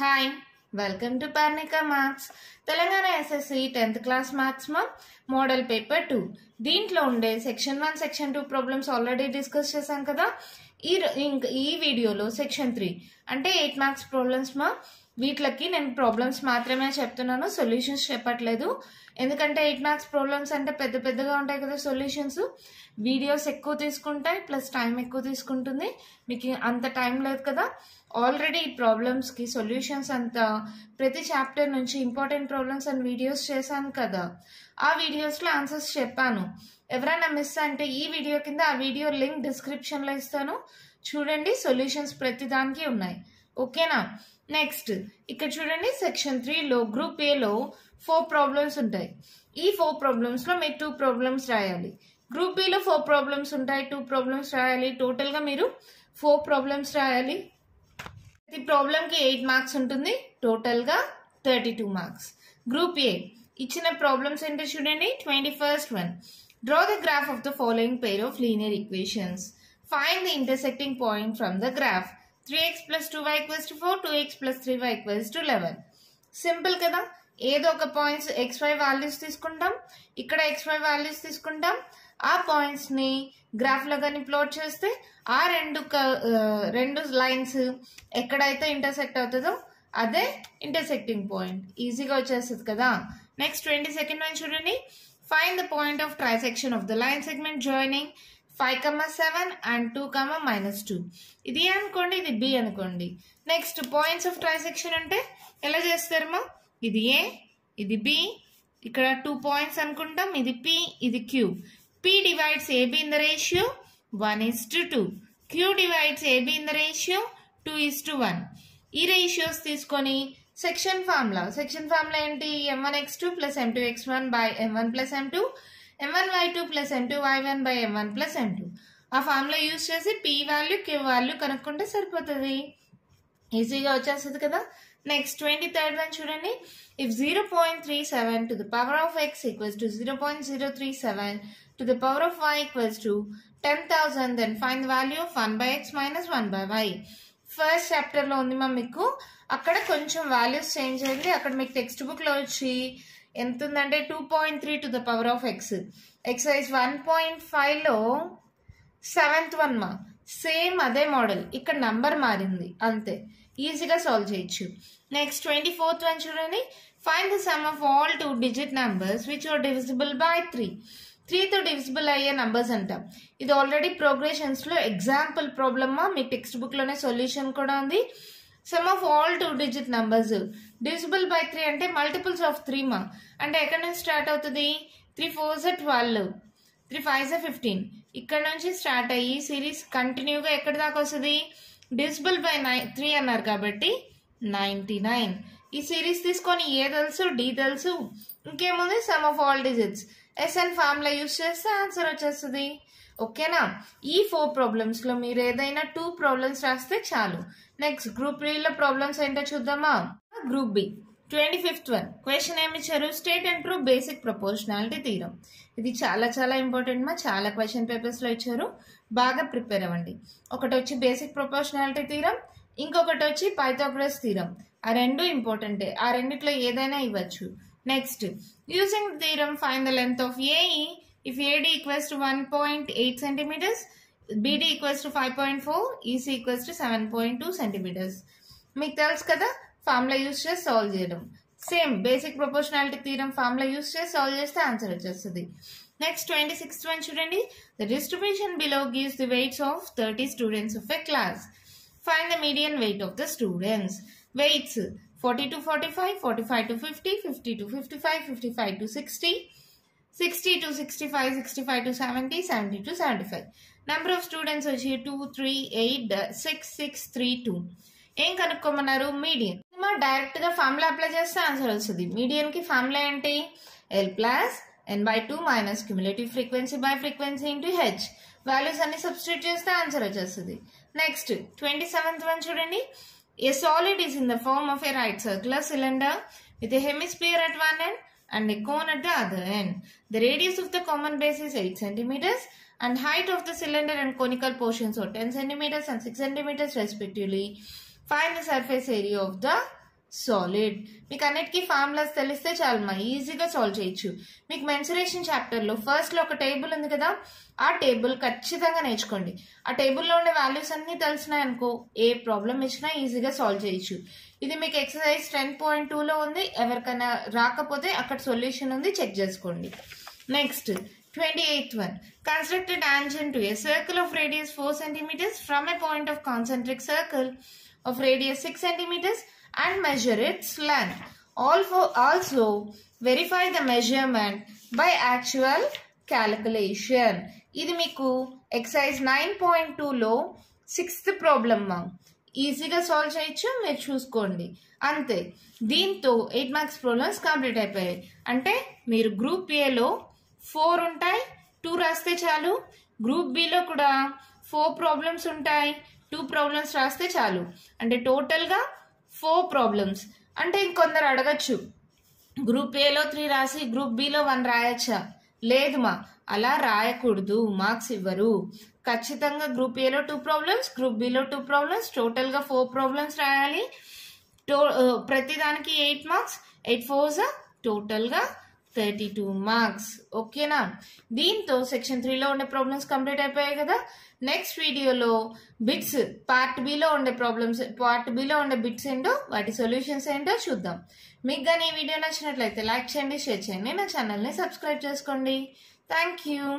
Hi welcome to Parnika maths Telangana SSC tenth class maths మా model paper two. దీంట్లో ఉండే section one section two problems already discuss చేశాం కదా. ఈ ఇంక ఈ వీడియోలో సెక్షన్ త్రీ అంటే ఎయిట్ మార్క్స్ ప్రాబ్లమ్స్ మా వీటికి నేను ప్రాబ్లమ్స్ మాత్రమే చెప్తున్నాను సొల్యూషన్స్ చెప్పట్లేదు. ఎందుకంటే ఎయిట్ మార్క్స్ ప్రాబ్లమ్స్ అంటే పెద్ద పెద్దగా ఉంటాయి కదా సొల్యూషన్స్ వీడియోస్ ఎక్కువ తీసుకుంటాయి ప్లస్ టైం ఎక్కువ తీసుకుంటుంది. మీకు అంత టైం లేదు కదా. ఆల్రెడీ ఈ ప్రాబ్లమ్స్కి సొల్యూషన్స్ అంత ప్రతి చాప్టర్ నుంచి ఇంపార్టెంట్ ప్రాబ్లమ్స్ అండ్ వీడియోస్ చేశాను కదా. ఆ వీడియోస్లో ఆన్సర్స్ చెప్పాను. ఎవరైనా మిస్ అంటే ఈ వీడియో కింద ఆ వీడియో లింక్ డిస్క్రిప్షన్లో ఇస్తాను. చూడండి సొల్యూషన్స్ ప్రతి దానికి ఉన్నాయి. ఓకేనా నెక్స్ట్ ఇక్కడ చూడండి సెక్షన్ త్రీలో గ్రూప్ ఏలో ఫోర్ ప్రాబ్లమ్స్ ఉంటాయి. ఈ ఫోర్ ప్రాబ్లమ్స్లో మీరు టూ ప్రాబ్లమ్స్ రాయాలి. గ్రూప్ బిలో ఫోర్ ప్రాబ్లమ్స్ ఉంటాయి టూ ప్రాబ్లమ్స్ రాయాలి. టోటల్గా మీరు ఫోర్ ప్రాబ్లమ్స్ రాయాలి. ప్రతి ప్రాబ్లంకి ఎయిట్ మార్క్స్ ఉంటుంది. టోటల్గా thirty two marks group A ఇచ్చిన ప్రాబ్లమ్స్ ఏంటో చూడండి? Twenty first one draw the graph of the following pair of linear equations find the intersecting point from the graph three x plus two y equals to four two x plus three y equals to eleven simple కదా? ఏదో ఒక points X why values తీసుకుంటాం. ఇక్కడ X why values తీసుకుంటాం. ఆ పాయింట్స్ని గ్రాఫ్లో కానీ ప్లాట్ చేస్తే ఆ రెండు క- రెండు లైన్స్ ఎక్కడైతే ఇంటర్సెక్ట్ అవుతుందో అదే ఇంటర్సెక్టింగ్ పాయింట్ ఈజీగా వచ్చేస్తుంది కదా? నెక్స్ట్ ట్వంటీ సెకండ్ వన్ చూడండి. Fine the point of trisection of the line segment joining five comma seven and two comma minus two. ఇది ఏ అనుకోండి ఇది బి అనుకోండి. నెక్స్ట్ పాయింట్స్ ఆఫ్ ట్రైసెక్షన్ అంటే ఎలా చేస్తారమ్మా ఇది ఏ ఇది బి ఇక్కడ టూ పాయింట్స్ అనుకుంటాం ఇది పి ఇది Q P divides AB in the ratio one is to two Q divides AB in the ratio two is to one ఈ రేషియోస్ తీసుకొని సెక్షన్ ఫార్ములా సెక్షన్ ఫార్ములా ఏంటి? M one x two plus m two x one by m one plus m two m one y two plus m two y one by m one plus m two ఆ formula use చేసి P value Q value కనుక్కుంటే సరిపోతుంది. ఈజీగా వచ్చేస్తుంది కదా. Next twenty third one చూడండి. If zero point three seven to the power of x equals to zero point zero three seven to the power of y equals to ten thousand then find the value of one by x minus one by y first చాప్టర్లో ఉంది మా మీకు. అక్కడ కొంచెం values change అయింది. అక్కడ మీకు text బుక్లో వచ్చి ఎంత ఉందంటే two point three to the power of x exercise one point ఫైవ్లో సెవెంత్ వన్ మా సేమ్ అదే మోడల్ ఇక్కడ నంబర్ మారింది. అంతే. ఈజీగా సాల్వ్ చేయొచ్చు. నెక్స్ట్ ట్వంటీ ఫోర్త్ వన్ చూడండి fine the sum of all two digit numbers which are divisible by three త్రీతో divisible అయ్యే నంబర్స్ అంటాం. ఇది ఆల్రెడీ ప్రోగ్రెషన్స్లో ఎగ్జాంపుల్ ప్రాబ్లమ్మా మీ. టెక్స్ట్ బుక్లోనే సొల్యూషన్ కూడా ఉంది. Sum of all two digit numbers divisible by three అంటే మల్టిపుల్స్ ఆఫ్ త్రీ మా అంటే ఎక్కడి నుంచి స్టార్ట్ అవుతుంది? Three four twelve three five fifteen ఇక్కడ నుంచి స్టార్ట్ అయ్యి సిరీస్ కంటిన్యూగా ఎక్కడి దాకా వస్తుంది? డివిజిబుల్ బై నైన్ త్రీ అన్నారు కాబట్టి నైంటీ నైన్ ఈ సిరీస్ తీసుకొని ఏ తెలుసు డి తెలుసు ఇంకేముంది? Sum of all digits Sn formula use చేస్తే ఆన్సర్ వచ్చేస్తుంది. ఓకేనా? ఈ ఫోర్ ప్రాబ్లమ్స్లో మీరు ఏదైనా టూ ప్రాబ్లమ్స్ రాస్తే చాలు. నెక్స్ట్ గ్రూప్లో ప్రాబ్లమ్స్ ఏంటో చూద్దామా? Group B twenty fifth one question ఏమి ఇచ్చారు state and prove basic proportionality theorem ఇది చాలా చాలా ఇంపార్టెంట్ మా. చాలా క్వశ్చన్ పేపర్స్లో ఇచ్చారు. బాగా ప్రిపేర్ అవ్వండి. ఒకటి వచ్చి బేసిక్ ప్రపోర్షనాలిటీ తీరం ఇంకొకటి వచ్చి పైథాగ్రస్ తీరం ఆ రెండు ఇంపార్టెంటే. ఆ రెండిట్లో ఏదైనా ఇవ్వచ్చు. Next using theorem find the length of AE if AD equals to one point eight centimetres BD equals to five point four EC equals to seven point two centimetres మీకు తెలుసు కదా ఫార్ములా యూస్ చేసి solve చేయడం. Same basic proportionality theorem formula use చేసి solve చేస్తే answer వచ్చేస్తుంది. Next twenty sixth one చూడండి. The distribution below gives the weights of thirty students of a class find the median weight of the students weights forty to forty five forty five to fifty fifty to fifty five fifty five to sixty sixty to sixty five sixty five to seventy seventy to seventy five number of students వచ్చి two three eight six six three two ఏం కనుక్కోమన్నారు? Median డైరెక్ట్గా formula apply చేస్తే answer వస్తుంది. మీడియన్కి formula ఏంటి? L plus n by two minus cumulative frequency by frequency into h values అన్ని substitute చేస్తే ఆన్సర్ వచ్చేస్తుంది. నెక్స్ట్ ట్వంటీ సెవెంత్ వన్ చూడండి. A solid is in the form of a right circular cylinder with a hemisphere at one end and a cone at the other end. The radius of the common base is 8 centimeters and height of the cylinder and conical portions are 10 centimeters and 6 centimeters respectively. Find the surface area of the solid మీకు అన్నిటికీ formulas తెలిస్తే చాలు మా ఈజీగా solve చేయొచ్చు. మీకు mensuration చాప్టర్లో ఫస్ట్లో ఒక టేబుల్ ఉంది కదా ఆ టేబుల్ ఖచ్చితంగా నేర్చుకోండి. ఆ టేబుల్లో ఉండే వాల్యూస్ అన్నీ తెలిసినాయి అనుకో ఏ ప్రాబ్లం ఇచ్చినా ఈజీగా సాల్వ్ చేయొచ్చు. ఇది మీకు ఎక్సర్సైజ్ టెన్ పాయింట్ టూలో ఉంది ఎవరికైనా రాకపోతే అక్కడ సొల్యూషన్ ఉంది చెక్ చేసుకోండి. Next twenty eighth one constructed tangent to a circle of radius four centimetres from a point of concentric circle of radius six centimetres and measure its length. Also, also verify the measurement by actual calculation. ఇది మీకు exercise nine point టూలో sixth problem ఈజీగా solve చేయొచ్చు మీరు చూసుకోండి. అంతే. దీంతో eight marks problems complete అయిపోయాయి. అంటే మీరు గ్రూప్ ఏలో ఫోర్ ఉంటాయి టూ రాస్తే చాలు. గ్రూప్ బిలో కూడా ఫోర్ ప్రాబ్లమ్స్ ఉంటాయి టూ ప్రాబ్లమ్స్ రాస్తే చాలు. అంటే టోటల్గా ఫోర్ ప్రాబ్లమ్స్ అంటే ఇంకొందరు అడగచ్చు. గ్రూప్ ఏలో త్రీ రాసి గ్రూప్ బిలో వన్ రాయచ్చా? లేదు మా అలా రాయకూడదు. మార్క్స్ ఇవ్వరు. ఖచ్చితంగా గ్రూప్ ఏలో టూ ప్రాబ్లమ్స్ గ్రూప్ బిలో టూ ప్రాబ్లమ్స్ టోటల్గా ఫోర్ ప్రాబ్లమ్స్ రాయాలి. టో uh, ప్రతిదానికి ఎయిట్ మార్క్స్ ఎయిట్ ఫోర్స్ టోటల్గా థర్టీ టూ మార్క్స్ ఓకేనా దీంతో సెక్షన్ త్రీలో ఉండే ప్రాబ్లమ్స్ కంప్లీట్ అయిపోయాయి కదా? నెక్స్ట్ వీడియోలో బిట్స్ పార్ట్ బిలో ఉండే ప్రాబ్లమ్స్ పార్ట్ బిలో ఉండే బిట్స్ ఏంటో వాటి సొల్యూషన్స్ ఏంటో చూద్దాం. మీకు కానీ ఈ వీడియో నచ్చినట్లయితే లైక్ చేయండి షేర్ చేయండి నా ఛానల్ని సబ్స్క్రైబ్ చేసుకోండి. Thank you